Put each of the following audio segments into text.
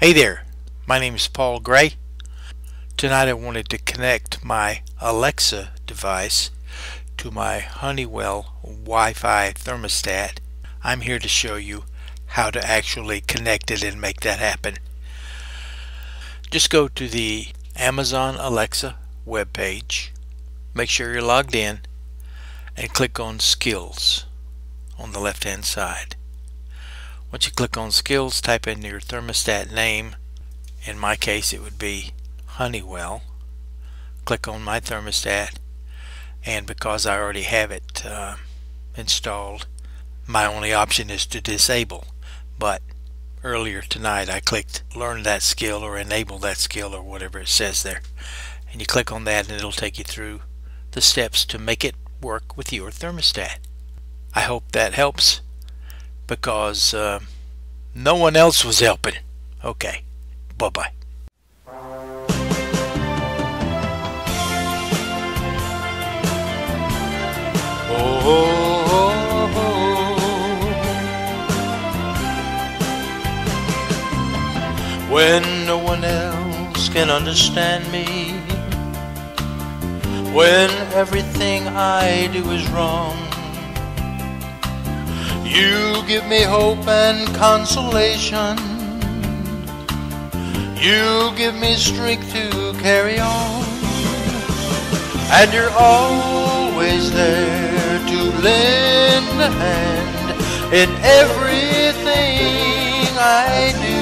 Hey there, my name is Paul Gray. Tonight I wanted to connect my Alexa device to my Honeywell Wi-Fi thermostat. I'm here to show you how to actually connect it and make that happen. Just go to the Amazon Alexa webpage, make sure you're logged in, and click on Skills on the left hand side. Once you click on skills, type in your thermostat name. In my case, it would be Honeywell. Click on my thermostat, and because I already have it uh, installed, my only option is to disable. But earlier tonight, I clicked learn that skill or enable that skill or whatever it says there. And you click on that, and it'll take you through the steps to make it work with your thermostat. I hope that helps because uh, no one else was helping. Okay, bye bye. Oh, when no one else can understand me, when everything I do is wrong you give me hope and consolation. You give me strength to carry on. And you're always there to lend a hand in everything I do.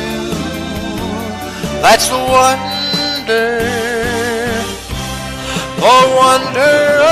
That's the wonder, the wonder.